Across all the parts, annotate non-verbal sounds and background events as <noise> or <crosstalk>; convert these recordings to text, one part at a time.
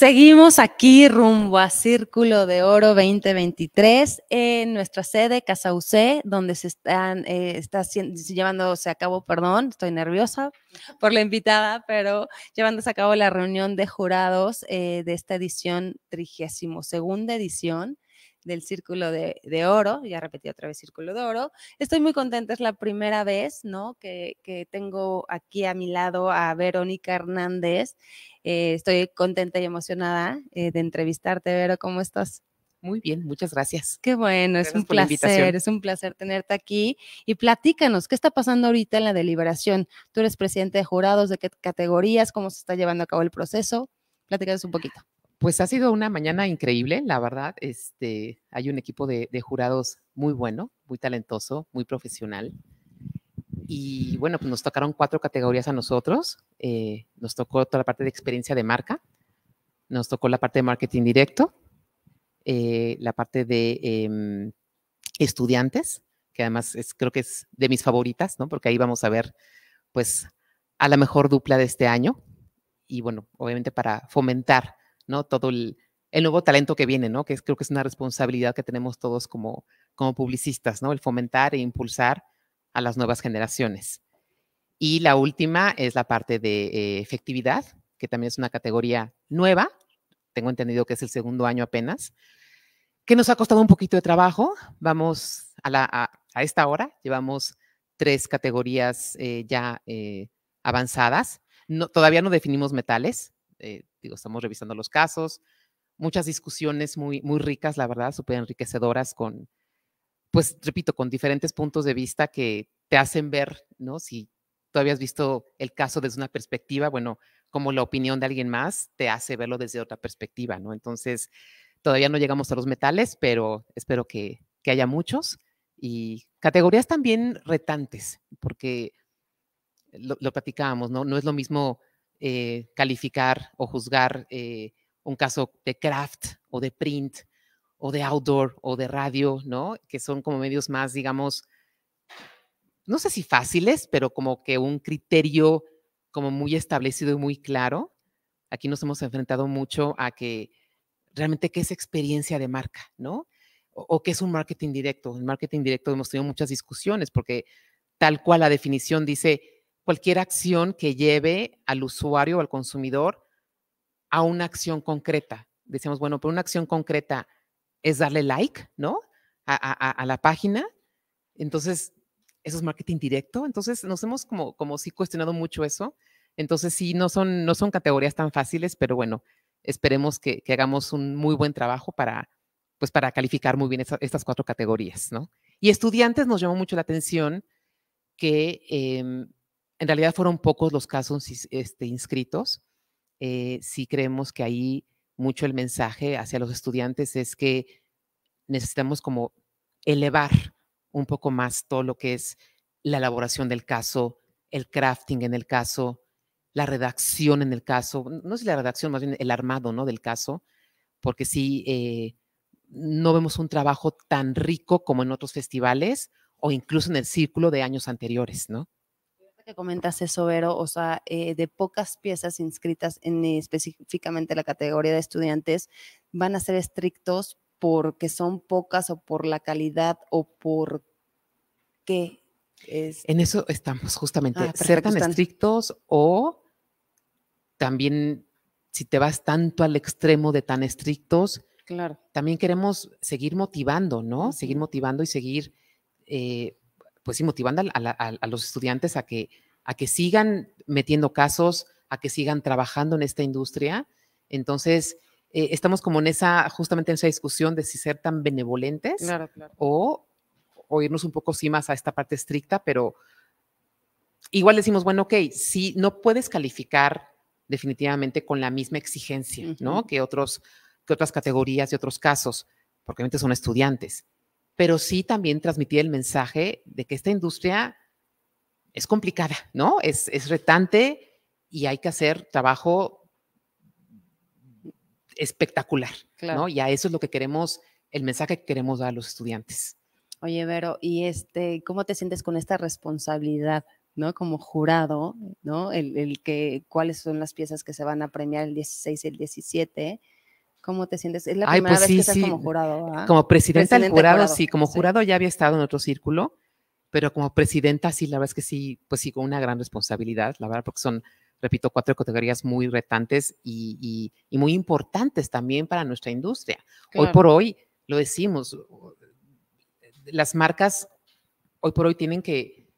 Seguimos aquí rumbo a Círculo de Oro 2023 en nuestra sede, Casa UC, donde se están, eh, está llevándose a cabo, perdón, estoy nerviosa por la invitada, pero llevándose a cabo la reunión de jurados eh, de esta edición, 32 segunda edición del Círculo de, Oro, ya repetí otra vez Círculo de Oro. Estoy muy contenta, es la primera vez, ¿no? Que, que tengo aquí a mi lado a Verónica Hernández. Eh, estoy contenta y emocionada eh, de entrevistarte, Vero, ¿cómo estás? Muy bien, muchas gracias. Qué bueno, es un placer, es un placer tenerte aquí. Y platícanos, ¿qué está pasando ahorita en la deliberación? Tú eres presidente de jurados, ¿de qué categorías? ¿Cómo se está llevando a cabo el proceso? Platícanos un poquito. Pues ha sido una mañana increíble, la verdad. Este, hay un equipo de, jurados muy bueno, muy talentoso, muy profesional. Y bueno, pues nos tocaron cuatro categorías a nosotros. Eh, nos tocó toda la parte de experiencia de marca, nos tocó la parte de marketing directo, eh, la parte de em, estudiantes, que además es, creo que es de mis favoritas, ¿no? Porque ahí vamos a ver, pues, a la mejor dupla de este año. Y bueno, obviamente para fomentar ¿no? Todo el, nuevo talento que viene, ¿no? Que creo que es una responsabilidad que tenemos todos como, como publicistas, ¿no? El fomentar e impulsar a las nuevas generaciones. Y la última es la parte de eh, efectividad, que también es una categoría nueva, tengo entendido que es el segundo año apenas, que nos ha costado un poquito de trabajo. Vamos a, esta hora, llevamos tres categorías eh, ya eh, avanzadas. Todavía no definimos metales, digo, estamos revisando los casos, muchas discusiones muy, muy ricas, la verdad, súper enriquecedoras con, pues, repito, con diferentes puntos de vista que te hacen ver, ¿no? Si tú habías visto el caso desde una perspectiva, bueno, como la opinión de alguien más te hace verlo desde otra perspectiva, ¿no? Entonces, todavía no llegamos a los metales, pero espero que, que haya muchos y categorías también retantes, porque lo, lo platicábamos, ¿no? No es lo mismo eh, calificar o juzgar eh, un caso de craft o de print o de outdoor o de radio, ¿no? Que son como medios más, digamos, no sé si fáciles, pero como que un criterio como muy establecido y muy claro. Aquí nos hemos enfrentado mucho a que realmente qué es experiencia de marca, ¿no? O, o qué es un marketing directo. En marketing directo hemos tenido muchas discusiones porque tal cual la definición dice, cualquier acción que lleve al usuario o al consumidor a una acción concreta. Decíamos, bueno, pero una acción concreta es darle like, ¿no? A, la página. Entonces, eso es marketing directo. Entonces, nos hemos como, como sí cuestionado mucho eso. Entonces, sí, no son, no son categorías tan fáciles, pero bueno, esperemos que, hagamos un muy buen trabajo para, pues, para calificar muy bien estas cuatro categorías, ¿no? Y estudiantes nos llamó mucho la atención que em, en realidad fueron pocos los casos este, inscritos. Eh, sí creemos que ahí mucho el mensaje hacia los estudiantes es que necesitamos como elevar un poco más todo lo que es la elaboración del caso, el crafting en el caso, la redacción en el caso, no es la redacción, más bien el armado ¿no? del caso, porque sí, eh, no vemos un trabajo tan rico como en otros festivales o incluso en el círculo de años anteriores, ¿no? Que comentas eso, Vero, o sea, eh, de pocas piezas inscritas en específicamente la categoría de estudiantes, van a ser estrictos porque son pocas o por la calidad o por qué. Es... En eso estamos justamente, ah, ser tan estrictos o también si te vas tanto al extremo de tan estrictos, claro. también queremos seguir motivando, ¿no? Seguir motivando y seguir eh, pues sí, motivando a, los estudiantes a que, a que sigan metiendo casos, a que sigan trabajando en esta industria. Entonces, eh, estamos como en esa, justamente en esa discusión de si ser tan benevolentes O, o, irnos un poco sí más a esta parte estricta, pero igual decimos, bueno, ok, si no puedes calificar definitivamente con la misma exigencia, ¿no? Que, otros, que otras categorías y otros casos, porque obviamente son estudiantes pero sí también transmitir el mensaje de que esta industria es complicada, ¿no? Es, es retante y hay que hacer trabajo espectacular, ¿no? Y a eso es lo que queremos, el mensaje que queremos dar a los estudiantes. Oye, Vero, ¿y este, cómo te sientes con esta responsabilidad ¿no? Como jurado, ¿no? El, el, que, cuáles son las piezas que se van a premiar el 16 y el 17. ¿Cómo te sientes? Es la Ay, primera pues vez sí, que estás sí. como jurado, ¿ah? Como presidenta del jurado, jurado, sí, como sí. jurado ya había estado en otro círculo, pero como presidenta sí, la verdad es que sí, pues sí, con una gran responsabilidad, la verdad, porque son, repito, cuatro categorías muy retantes y, y- y muy importantes también para nuestra industria. Hoy Claro. por hoy, lo decimos, las marcas hoy por hoy tienen que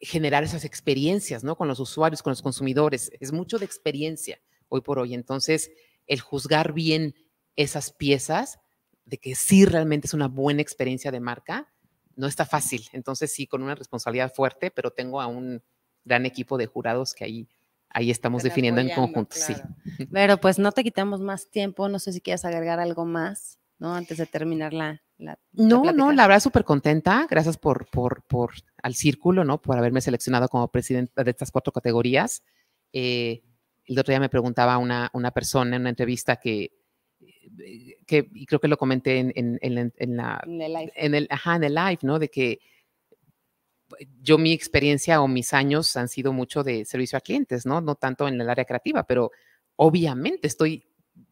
generar esas experiencias, ¿no? Con los usuarios, con los consumidores. Es mucho de experiencia hoy por hoy. Entonces, el juzgar bien esas piezas de que sí realmente es una buena experiencia de marca, no está fácil. Entonces, sí, con una responsabilidad fuerte, pero tengo a un gran equipo de jurados que ahí, ahí estamos Están definiendo en apoyando, conjunto. Sí. claro. Pero pues no te quitamos más tiempo, no sé si quieres agregar algo más, ¿no? Antes de terminar la... la la No, no, plática. la verdad súper contenta. Gracias por, por, por al círculo, ¿no? Por haberme seleccionado como presidenta de estas cuatro categorías. Eh, el otro día me preguntaba una, una persona en una entrevista que, eh, que y creo que lo comenté en, en- en la- en la, En el live. en el, ajá, en el live, ¿no? De que yo mi experiencia o mis años han sido mucho de servicio a clientes, ¿no? No tanto en el área creativa, pero obviamente estoy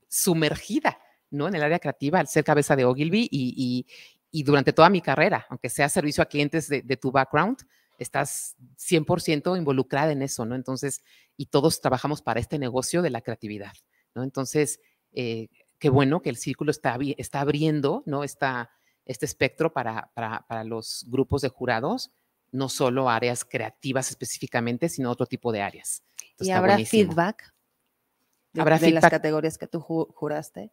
sumergida, ¿no? En el área creativa al ser cabeza de Ogilvy y, y- y durante toda mi carrera, aunque sea servicio a clientes de, de tu background, estás 100% involucrada en eso, ¿no? Entonces, y todos trabajamos para este negocio de la creatividad, ¿no? Entonces, eh, qué bueno que el círculo está, está abriendo, ¿no? Esta, este espectro para, para, para los grupos de jurados, no solo áreas creativas específicamente, sino otro tipo de áreas. Entonces, ¿Y está habrá buenísimo. feedback? De, Habrá de las categorías que tú ju- juraste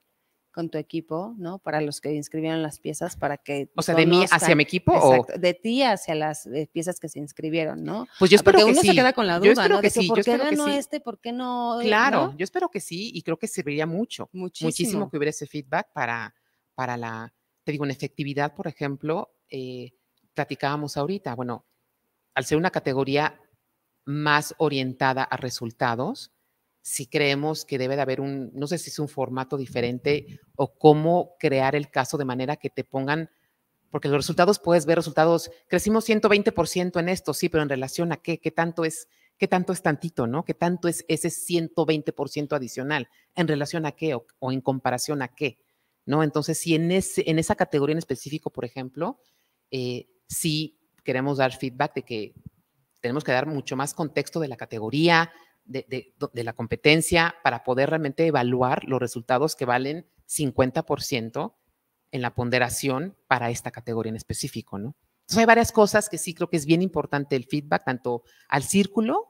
con tu equipo, ¿no? Para los que inscribieron las piezas, para que O sea, de mí hacia conozcan- mi equipo o Exacto, de ti hacia las eh, piezas que se inscribieron, ¿no? pues yo Ah, Porque espero que uno sí. se queda con la Yo duda, espero ¿no? que De que, sí, ¿por yo qué espero que ganó sí. este? ¿Por qué no? eh, Claro, ¿no? yo espero que sí y creo que serviría mucho, Muchísimo. muchísimo que hubiera ese feedback para, para la, te digo, en efectividad, por ejemplo, eh, platicábamos ahorita, bueno, al ser una categoría más orientada a resultados, si creemos que debe de haber un, no sé si es un formato diferente o cómo crear el caso de manera que te pongan, porque los resultados puedes ver resultados, crecimos 120% en esto, sí, pero en relación a qué, qué tanto es, qué tanto es tantito, ¿no? ¿Qué tanto es ese 120% adicional? ¿En relación a qué o, o en comparación a qué? ¿No? Entonces, si en, ese, en esa categoría en específico, por ejemplo, eh, sí queremos dar feedback de que tenemos que dar mucho más contexto de la categoría, de, de- de la competencia, para poder realmente evaluar los resultados que valen 50% en la ponderación para esta categoría en específico, ¿no? Entonces hay varias cosas que sí creo que es bien importante el feedback, tanto al círculo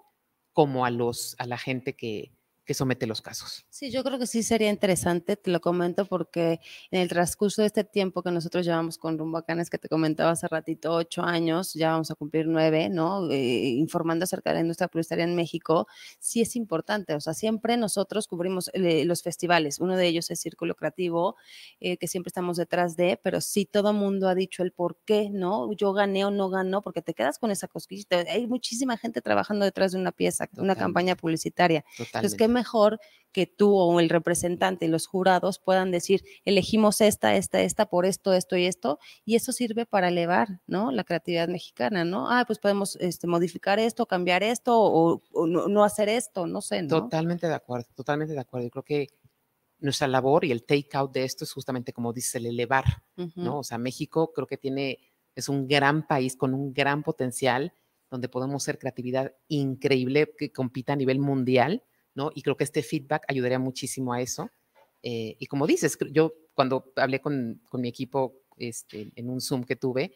como a, los, a la gente que, que somete los casos. Sí, yo creo que sí sería interesante, te lo comento porque en el transcurso de este tiempo que nosotros llevamos con Rumbo a Canes, que te comentaba hace ratito, ocho años, ya vamos a cumplir nueve, ¿no? Eh, informando acerca de la industria publicitaria en México, sí es importante, o sea, siempre nosotros cubrimos eh, los festivales, uno de ellos es Círculo Creativo, eh, que siempre estamos detrás de, pero sí todo mundo ha dicho el por qué, ¿no? Yo gané o no ganó, porque te quedas con esa cosquillita. Hay muchísima gente trabajando detrás de una pieza, una Totalmente. campaña publicitaria. Entonces, Totalmente. qué mejor que tú o el representante y los jurados puedan decir, elegimos esta, esta, esta por esto, esto y esto, y eso sirve para elevar, ¿no? La creatividad mexicana, ¿no? Ah, pues podemos este, modificar esto, cambiar esto o, o no, no hacer esto, no sé, ¿no? Totalmente de acuerdo, totalmente de acuerdo. Yo creo que nuestra labor y el take out de esto es justamente como dice el elevar, Ujú. ¿no? O sea, México creo que tiene, es un gran país con un gran potencial donde podemos ser creatividad increíble que compita a nivel mundial, ¿no? Y creo que este feedback ayudaría muchísimo a eso. Eh, y como dices, yo cuando hablé con, con mi equipo este, en un Zoom que tuve,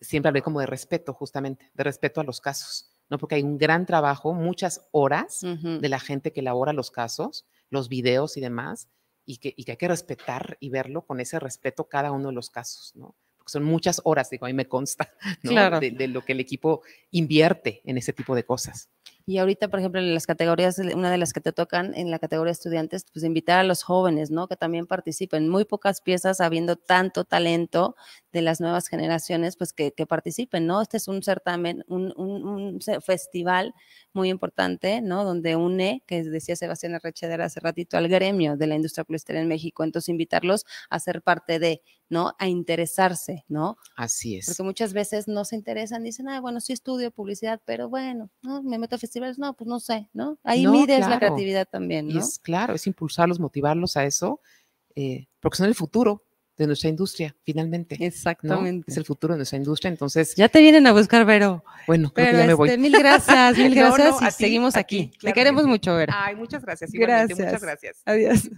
siempre hablé como de respeto, justamente, de respeto a los casos, ¿no? Porque hay un gran trabajo, muchas horas Ujú. de la gente que elabora los casos, los videos y demás, y que, y que hay que respetar y verlo con ese respeto cada uno de los casos, ¿no? Porque son muchas horas, digo, a mí me consta, <laughs> ¿no? Claro. De, de lo que el equipo invierte en ese tipo de cosas. Y ahorita, por ejemplo, en las categorías, una de las que te tocan en la categoría estudiantes, pues invitar a los jóvenes, ¿no? Que también participen. Muy pocas piezas, habiendo tanto talento de las nuevas generaciones, pues que, participen, ¿no? Este es un certamen, un, un, festival muy importante, ¿no? Donde une, que decía Sebastián Arrechedera hace ratito, al gremio de la industria publicitaria en México. Entonces, invitarlos a ser parte de, ¿no? A interesarse, ¿no? Así es. Porque muchas veces no se interesan, dicen, ah, bueno, sí estudio publicidad, pero bueno, ¿no? Me meto a festivales, no, pues no sé, ¿no? Ahí mides la creatividad también, ¿no? es claro, es impulsarlos, motivarlos a eso, eh, porque son el futuro de nuestra industria, finalmente. Exactamente. Es el futuro de nuestra industria, entonces. Ya te vienen a buscar, Vero. Bueno, creo que ya me voy. Este, mil gracias, <laughs> mil gracias y seguimos aquí. te queremos mucho, Vero. Ay, muchas gracias. Igualmente, gracias. Muchas gracias. Adiós.